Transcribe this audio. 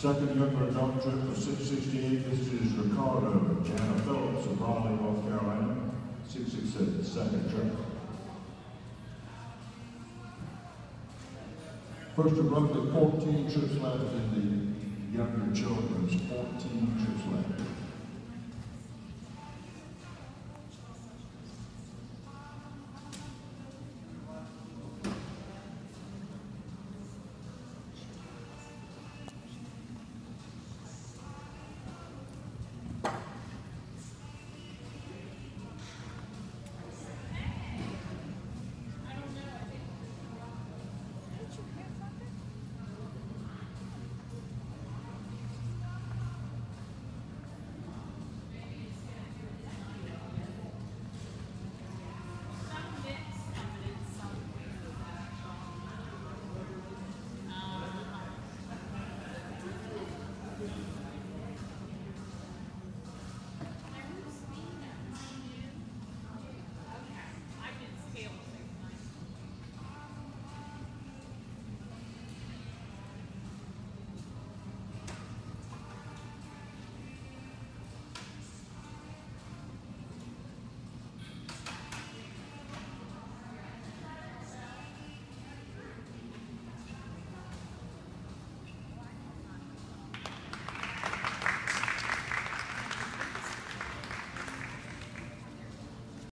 Second younger adult trip for six sixty-eight, this is Ricardo Jana Phillips of Raleigh, North Carolina, 667 second trip. First of roughly fourteen trips left in the younger children's.